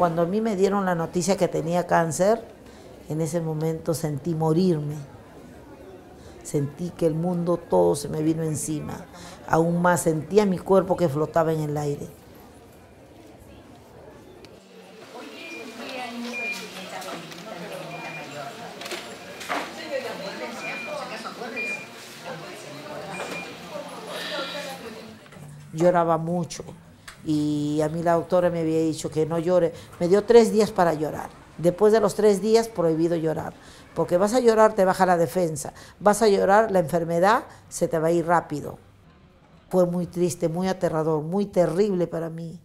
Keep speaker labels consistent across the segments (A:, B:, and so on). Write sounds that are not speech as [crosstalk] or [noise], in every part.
A: Cuando a mí me dieron la noticia que tenía cáncer, en ese momento sentí morirme. Sentí que el mundo todo se me vino encima. Aún más sentía mi cuerpo que flotaba en el aire. Lloraba mucho y a mí la doctora me había dicho que no llore. Me dio tres días para llorar. Después de los tres días, prohibido llorar. Porque vas a llorar, te baja la defensa. Vas a llorar, la enfermedad se te va a ir rápido. Fue muy triste, muy aterrador, muy terrible para mí.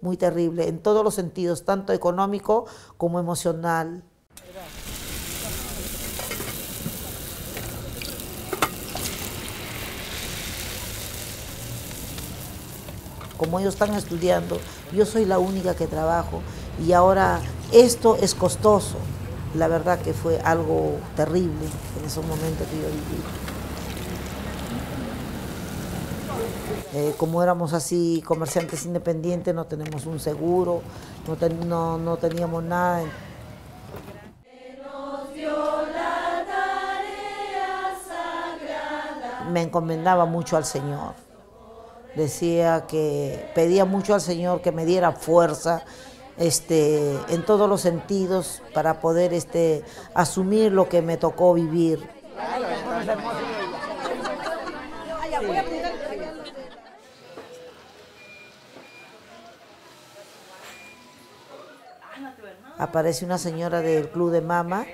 A: Muy terrible, en todos los sentidos, tanto económico como emocional. Como ellos están estudiando, yo soy la única que trabajo y ahora esto es costoso. La verdad que fue algo terrible en esos momentos que yo viví. Eh, como éramos así comerciantes independientes, no tenemos un seguro, no, no teníamos nada. Me encomendaba mucho al Señor decía que pedía mucho al Señor que me diera fuerza este, en todos los sentidos para poder este, asumir lo que me tocó vivir. Aparece una señora del club de mama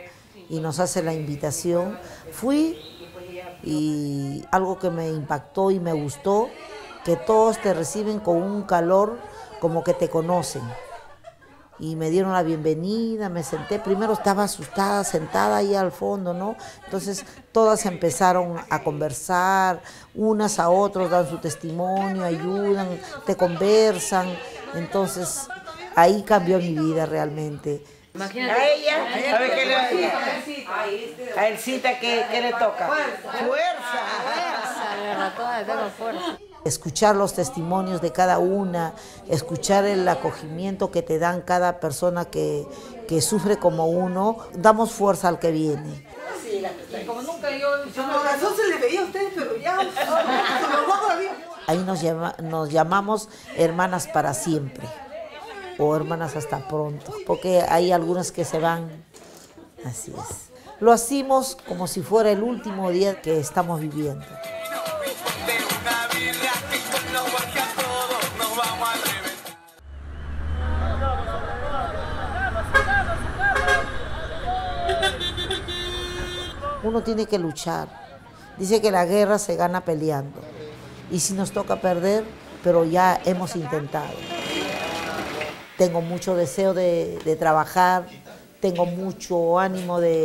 A: y nos hace la invitación. Fui y algo que me impactó y me gustó que todos te reciben con un calor como que te conocen. Y me dieron la bienvenida, me senté, primero estaba asustada, sentada ahí al fondo, ¿no? Entonces todas empezaron a conversar, unas a otros dan su testimonio, ayudan, te conversan. Entonces ahí cambió mi vida realmente.
B: Imagínate. A ella, a ver qué le A Elcita, ¿qué, ¿qué le toca? Fuerza.
A: Fuerza. fuerza escuchar los testimonios de cada una, escuchar el acogimiento que te dan cada persona que, que sufre como uno, damos fuerza al que viene. como nunca yo, se le veía a ustedes, pero ya, [laughs] Ahí nos, llama, nos llamamos hermanas para siempre o hermanas hasta pronto, porque hay algunas que se van, así es. Lo hacemos como si fuera el último día que estamos viviendo. Uno tiene que luchar. Dice que la guerra se gana peleando. Y si nos toca perder, pero ya hemos intentado. Tengo mucho deseo de, trabajar, tengo mucho ánimo de,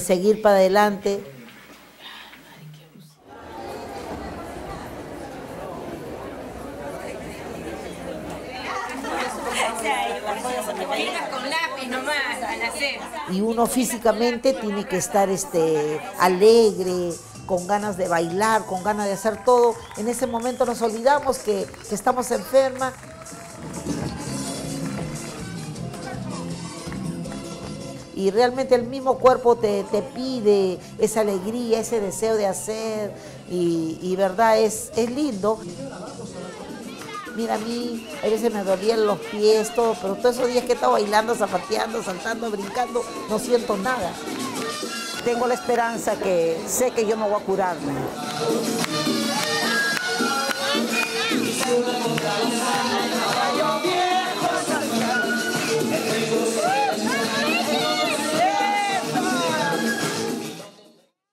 A: seguir para adelante Y uno físicamente tiene que estar este, alegre, con ganas de bailar, con ganas de hacer todo. En ese momento nos olvidamos que, estamos enfermas. Y realmente el mismo cuerpo te, pide esa alegría, ese deseo de hacer, y, verdad, es, es lindo. Mira, a mí a veces me dolían los pies, todo, pero todos esos días que he estado bailando, zapateando, saltando, brincando, no siento nada. Tengo la esperanza que sé que yo me voy a curarme.